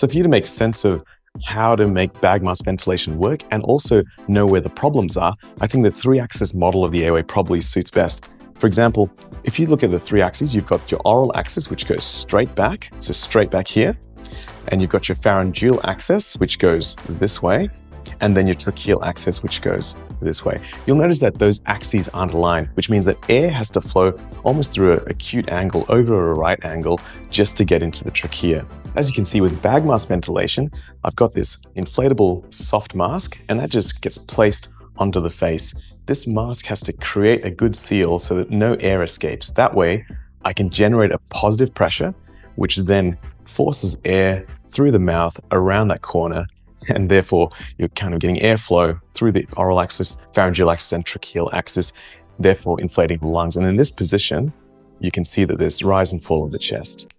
So for you to make sense of how to make bag mask ventilation work and also know where the problems are, I think the three axis model of the airway probably suits best. For example, if you look at the three axes, you've got your oral axis, which goes straight back, so straight back here. And you've got your pharyngeal axis, which goes this way. And then your tracheal axis, which goes this way. You'll notice that those axes aren't aligned, which means that air has to flow almost through an acute angle over a right angle just to get into the trachea. As you can see with bag mask ventilation, I've got this inflatable soft mask and that just gets placed onto the face. This mask has to create a good seal so that no air escapes. That way, I can generate a positive pressure, which then forces air through the mouth around that corner and therefore you're kind of getting airflow through the oral axis, pharyngeal axis, and tracheal axis, therefore inflating the lungs. And in this position, you can see that there's rise and fall of the chest.